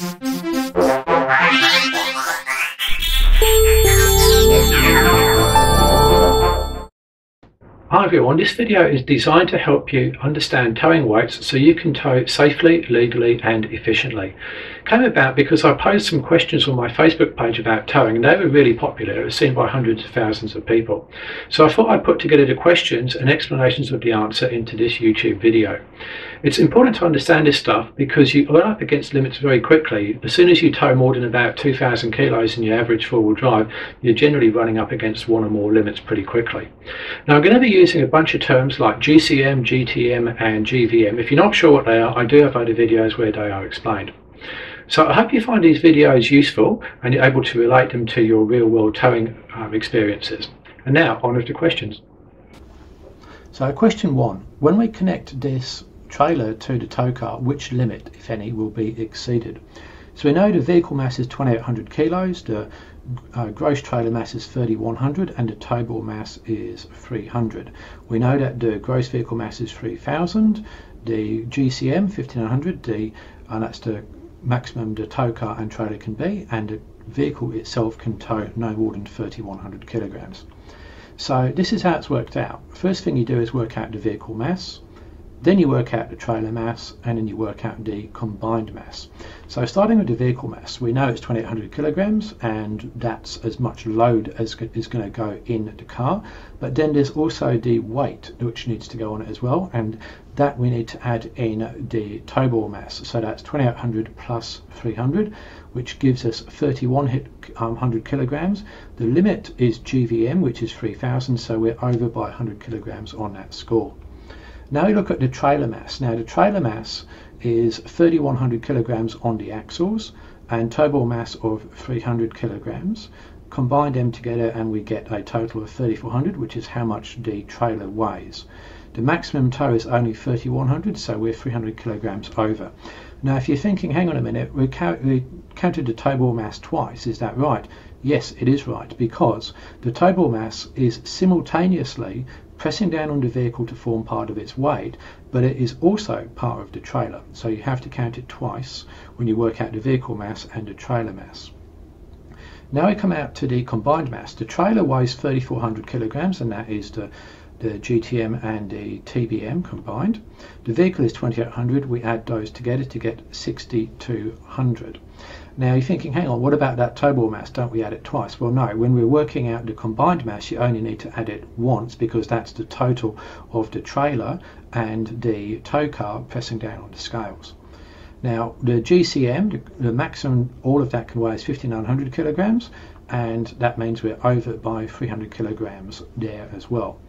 Hi everyone, this video is designed to help you understand towing weights so you can tow safely, legally and efficiently. Came about because I posed some questions on my Facebook page about towing and they were really popular. It was seen by hundreds of thousands of people. So I thought I'd put together the questions and explanations of the answer into this YouTube video. It's important to understand this stuff because you run up against limits very quickly. As soon as you tow more than about 2,000 kilos in your average four-wheel drive, you're generally running up against one or more limits pretty quickly. Now I'm going to be using a bunch of terms like GCM, GTM and GVM. If you're not sure what they are, I do have other videos where they are explained. So I hope you find these videos useful and you're able to relate them to your real world towing um, experiences. And now on the questions. So question one, when we connect this trailer to the tow car, which limit, if any, will be exceeded. So we know the vehicle mass is 2800 kilos, the uh, gross trailer mass is 3100 and the tow ball mass is 300. We know that the gross vehicle mass is 3000, the GCM 1500, the, and that's the maximum the tow car and trailer can be, and the vehicle itself can tow no more than 3100 kilograms. So this is how it's worked out. First thing you do is work out the vehicle mass. Then you work out the trailer mass and then you work out the combined mass. So starting with the vehicle mass, we know it's 2800 kilograms and that's as much load as is going to go in the car. But then there's also the weight which needs to go on it as well and that we need to add in the tow ball mass. So that's 2800 plus 300 which gives us 3100 um, kilograms. The limit is GVM which is 3000 so we're over by 100 kilograms on that score. Now we look at the trailer mass. Now the trailer mass is 3100 kilograms on the axles and tow ball mass of 300 kilograms. Combine them together and we get a total of 3400 which is how much the trailer weighs. The maximum tow is only 3100 so we're 300 kilograms over. Now if you're thinking hang on a minute we, count, we counted the tow ball mass twice is that right? Yes it is right because the tow ball mass is simultaneously pressing down on the vehicle to form part of its weight, but it is also part of the trailer. So you have to count it twice when you work out the vehicle mass and the trailer mass. Now we come out to the combined mass. The trailer weighs 3,400 kilograms, and that is the, the GTM and the TBM combined. The vehicle is 2,800. We add those together to get 6,200. Now you're thinking, hang on, what about that tow ball mass? Don't we add it twice? Well, no. When we're working out the combined mass, you only need to add it once because that's the total of the trailer and the tow car pressing down on the scales. Now the GCM, the, the maximum all of that can weigh is 5900 kilograms, and that means we're over by 300 kilograms there as well.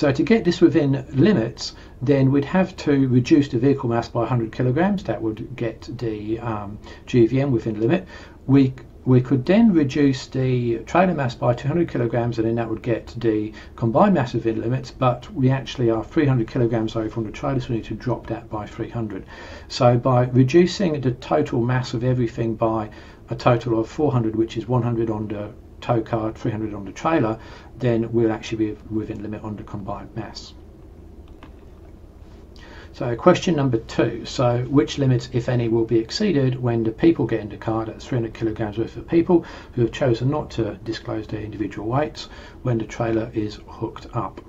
So to get this within limits, then we'd have to reduce the vehicle mass by 100 kilograms. That would get the um, GVM within limit. We we could then reduce the trailer mass by 200 kilograms and then that would get the combined mass within limits but we actually are 300 kilograms over on the trailer so we need to drop that by 300 so by reducing the total mass of everything by a total of 400 which is 100 on the tow car 300 on the trailer then we'll actually be within limit on the combined mass so question number two. So which limits, if any, will be exceeded when the people get in the car, that's 300 kilograms worth of people who have chosen not to disclose their individual weights when the trailer is hooked up.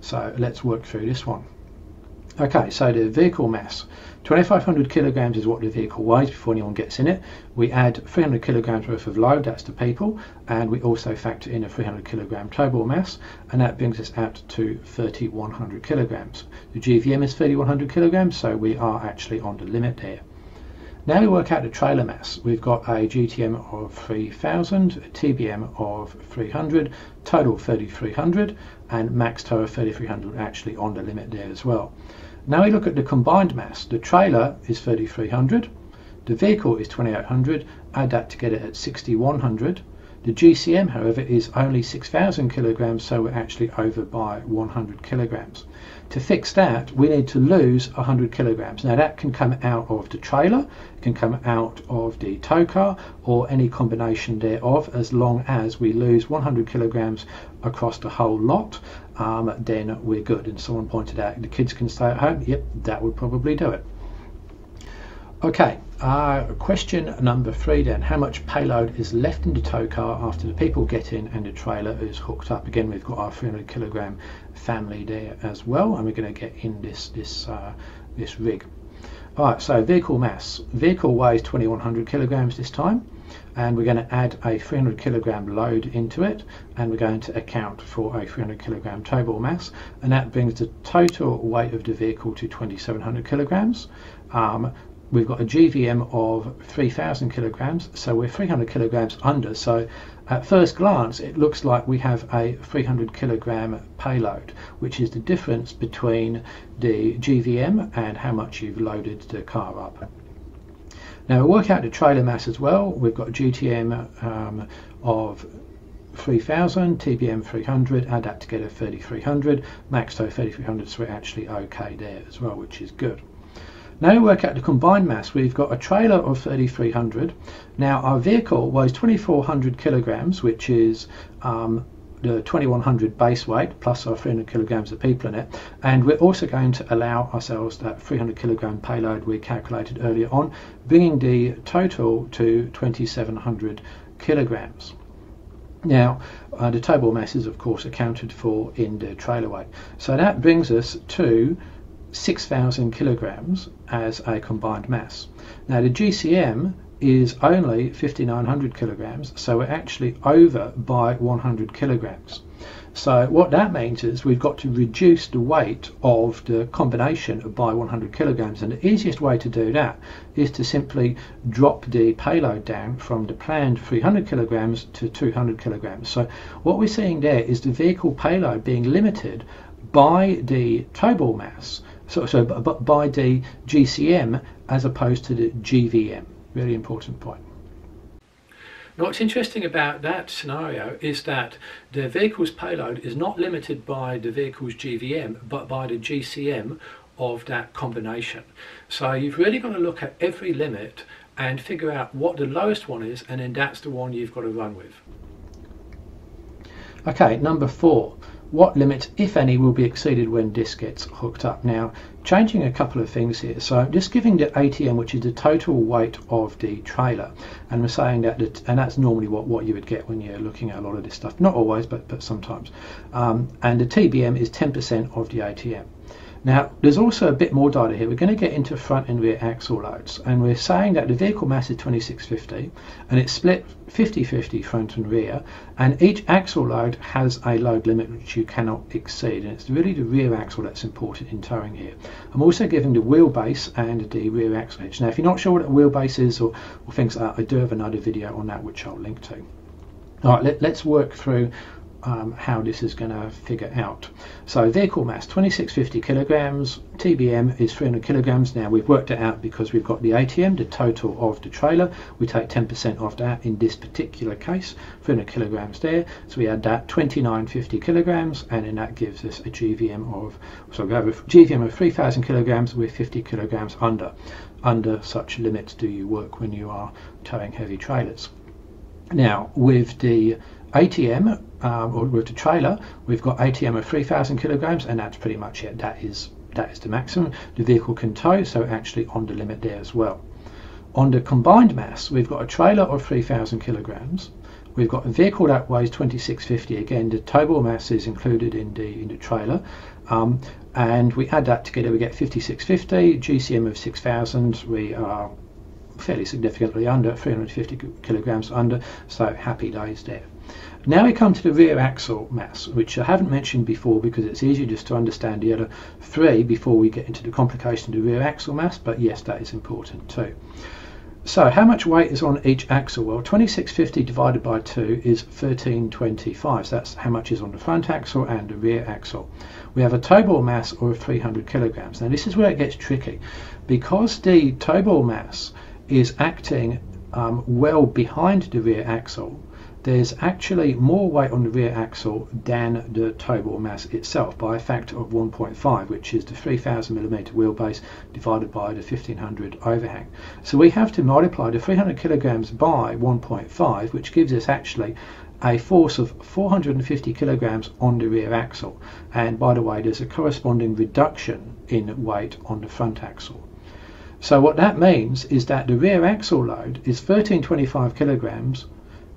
So let's work through this one. Okay, so the vehicle mass. 2500 kilograms is what the vehicle weighs before anyone gets in it. We add 300 kilograms worth of load, that's the people, and we also factor in a 300 kilogram tow ball mass, and that brings us out to 3100 kilograms. The GVM is 3100 kilograms, so we are actually on the limit there. Now we work out the trailer mass. We've got a GTM of 3000, a TBM of 300, total 3300, and max tow of 3300 actually on the limit there as well. Now we look at the combined mass. The trailer is 3300, the vehicle is 2800, add that together at 6100. The GCM, however, is only 6000 kilograms, so we're actually over by 100 kilograms. To fix that, we need to lose 100 kilograms. Now that can come out of the trailer, can come out of the tow car, or any combination thereof, as long as we lose 100 kilograms across the whole lot, um, then we're good. And someone pointed out the kids can stay at home. Yep, that would probably do it. Okay, uh, question number three then. How much payload is left in the tow car after the people get in and the trailer is hooked up? Again, we've got our 300 kilogram family there as well, and we're going to get in this this uh, this rig. All right, so vehicle mass. Vehicle weighs 2100 kilograms this time, and we're going to add a 300 kilogram load into it, and we're going to account for a 300 kilogram tow ball mass, and that brings the total weight of the vehicle to 2700 kilograms. Um, we've got a GVM of 3,000 kilograms, so we're 300 kilograms under. So at first glance, it looks like we have a 300 kilogram payload, which is the difference between the GVM and how much you've loaded the car up. Now we work out the trailer mass as well. We've got GTM um, of 3000, TBM 300, add that together 3300, max tow 3300, so we're actually okay there as well, which is good. Now we work out the combined mass. We've got a trailer of 3,300. Now our vehicle weighs 2,400 kilograms, which is um, the 2100 base weight plus our 300 kilograms of people in it and we're also going to allow ourselves that 300 kilogram payload we calculated earlier on bringing the total to 2700 kilograms now uh, the tow ball mass is of course accounted for in the trailer weight so that brings us to 6,000 kilograms as a combined mass. Now the GCM is only 5,900 kilograms, so we're actually over by 100 kilograms. So what that means is we've got to reduce the weight of the combination by 100 kilograms and the easiest way to do that is to simply drop the payload down from the planned 300 kilograms to 200 kilograms. So what we're seeing there is the vehicle payload being limited by the tow ball mass so, so by the GCM as opposed to the GVM. Really important point. Now, what's interesting about that scenario is that the vehicle's payload is not limited by the vehicle's GVM, but by the GCM of that combination. So you've really got to look at every limit and figure out what the lowest one is, and then that's the one you've got to run with. Okay, number four what limit, if any, will be exceeded when this gets hooked up. Now, changing a couple of things here. So I'm just giving the ATM, which is the total weight of the trailer, and we're saying that, that and that's normally what, what you would get when you're looking at a lot of this stuff. Not always, but, but sometimes. Um, and the TBM is 10% of the ATM. Now, there's also a bit more data here. We're going to get into front and rear axle loads, and we're saying that the vehicle mass is 2650, and it's split 50-50 front and rear, and each axle load has a load limit which you cannot exceed, and it's really the rear axle that's important in towing here. I'm also giving the wheelbase and the rear axle hitch. Now, if you're not sure what a wheelbase is or, or things like that, I do have another video on that which I'll link to. All right, let, us work through um, how this is going to figure out. So vehicle mass 2650 kilograms, TBM is 300 kilograms. Now we've worked it out because we've got the ATM, the total of the trailer. We take 10% off that in this particular case, 300 kilograms there. So we add that 2950 kilograms, and then that gives us a GVM of so we have a GVM of 3000 kilograms with 50 kilograms under. Under such limits do you work when you are towing heavy trailers. Now with the ATM um, or with the trailer, we've got ATM of 3,000 kilograms, and that's pretty much it. That is that is the maximum the vehicle can tow, so actually on the limit there as well. On the combined mass, we've got a trailer of 3,000 kilograms. We've got a vehicle that weighs 2650. Again, the tow ball mass is included in the in the trailer, um, and we add that together, we get 5650. GCM of 6,000. We are fairly significantly under 350 kilograms under, so happy days there. Now we come to the rear axle mass, which I haven't mentioned before because it's easier just to understand the other three before we get into the complication of the rear axle mass, but yes, that is important too. So how much weight is on each axle? Well, 2650 divided by 2 is 1325. So that's how much is on the front axle and the rear axle. We have a tow ball mass of 300 kilograms. Now this is where it gets tricky. Because the tow ball mass is acting um, well behind the rear axle, there's actually more weight on the rear axle than the tow ball mass itself by a factor of 1.5 which is the 3000 millimeter wheelbase divided by the 1500 overhang. So we have to multiply the 300 kilograms by 1.5 which gives us actually a force of 450 kilograms on the rear axle. And by the way there's a corresponding reduction in weight on the front axle. So what that means is that the rear axle load is 1325 kilograms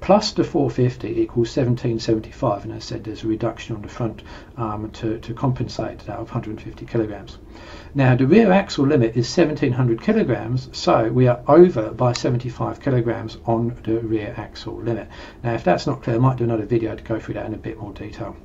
plus the 450 equals 1775 and as I said there's a reduction on the front um, to, to compensate that of 150 kilograms. Now the rear axle limit is 1700 kilograms so we are over by 75 kilograms on the rear axle limit. Now if that's not clear I might do another video to go through that in a bit more detail.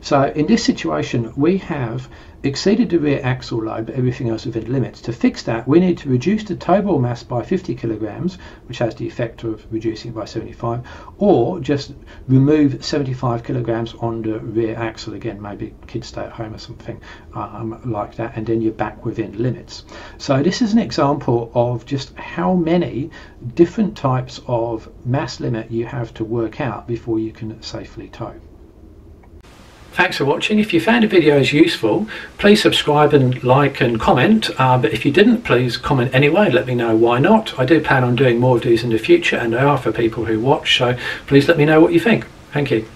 So in this situation, we have exceeded the rear axle load, but everything else within limits. To fix that, we need to reduce the tow ball mass by 50 kilograms, which has the effect of reducing by 75, or just remove 75 kilograms on the rear axle. Again, maybe kids stay at home or something um, like that, and then you're back within limits. So this is an example of just how many different types of mass limit you have to work out before you can safely tow. Thanks for watching. If you found the videos useful, please subscribe and like and comment. Uh, but if you didn't, please comment anyway let me know why not. I do plan on doing more of these in the future and they are for people who watch, so please let me know what you think. Thank you.